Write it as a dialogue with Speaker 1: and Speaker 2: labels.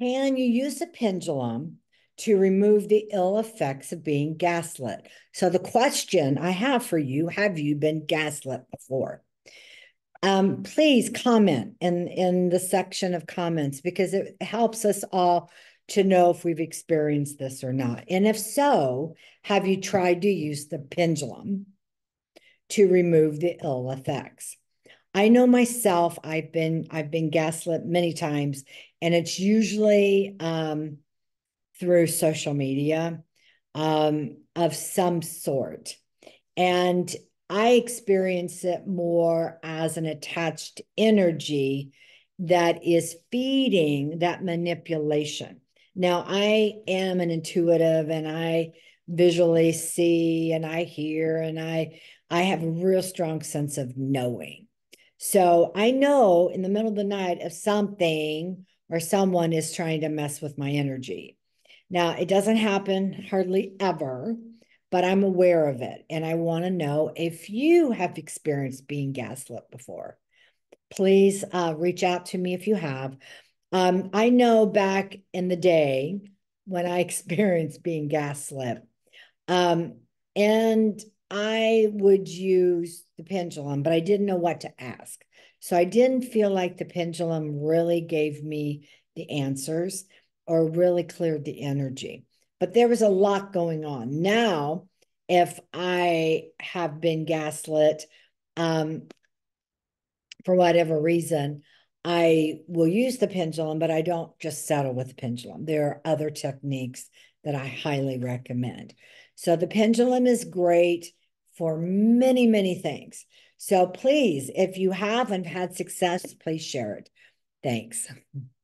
Speaker 1: Can you use a pendulum to remove the ill effects of being gaslit? So the question I have for you, have you been gaslit before? Um, please comment in, in the section of comments because it helps us all to know if we've experienced this or not. And if so, have you tried to use the pendulum to remove the ill effects? I know myself, I've been I've been gaslit many times, and it's usually um, through social media um, of some sort. And I experience it more as an attached energy that is feeding that manipulation. Now, I am an intuitive and I visually see and I hear and I I have a real strong sense of knowing. So I know in the middle of the night if something or someone is trying to mess with my energy. Now, it doesn't happen hardly ever, but I'm aware of it. And I want to know if you have experienced being gaslit before. Please uh, reach out to me if you have. Um, I know back in the day when I experienced being gaslit, um, and I would use the pendulum, but I didn't know what to ask. So I didn't feel like the pendulum really gave me the answers or really cleared the energy. But there was a lot going on. Now, if I have been gaslit um, for whatever reason, I will use the pendulum, but I don't just settle with the pendulum. There are other techniques that I highly recommend. So the pendulum is great for many, many things. So please, if you haven't had success, please share it. Thanks.